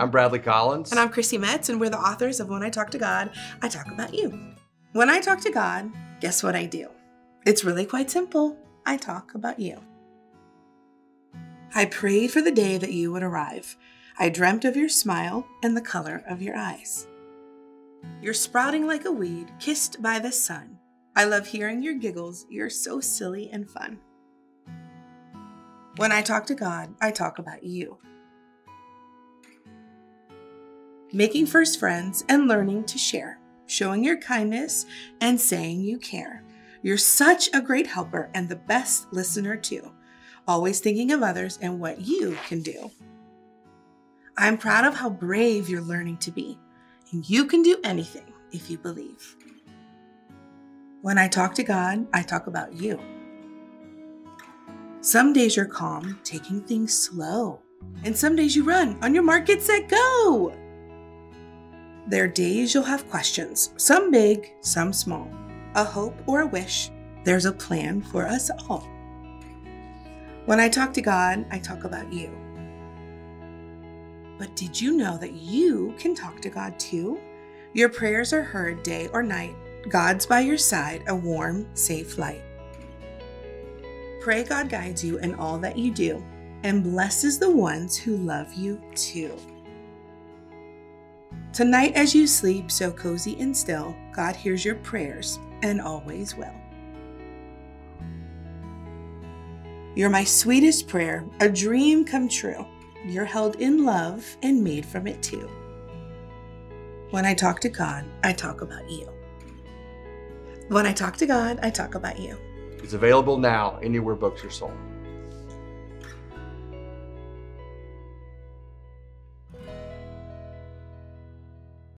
I'm Bradley Collins. And I'm Chrissy Metz, and we're the authors of When I Talk to God, I Talk About You. When I talk to God, guess what I do? It's really quite simple. I talk about you. I prayed for the day that you would arrive. I dreamt of your smile and the color of your eyes. You're sprouting like a weed, kissed by the sun. I love hearing your giggles. You're so silly and fun. When I talk to God, I talk about you. Making first friends and learning to share, showing your kindness and saying you care. You're such a great helper and the best listener, too. Always thinking of others and what you can do. I'm proud of how brave you're learning to be, and you can do anything if you believe. When I talk to God, I talk about you. Some days you're calm, taking things slow, and some days you run on your mark, get, set, go. There are days you'll have questions, some big, some small, a hope or a wish. There's a plan for us all. When I talk to God, I talk about you. But did you know that you can talk to God too? Your prayers are heard day or night. God's by your side, a warm, safe light. Pray God guides you in all that you do and blesses the ones who love you too. Tonight, as you sleep so cozy and still, God hears your prayers and always will. You're my sweetest prayer, a dream come true. You're held in love and made from it too. When I talk to God, I talk about you. When I talk to God, I talk about you. It's available now anywhere books are sold.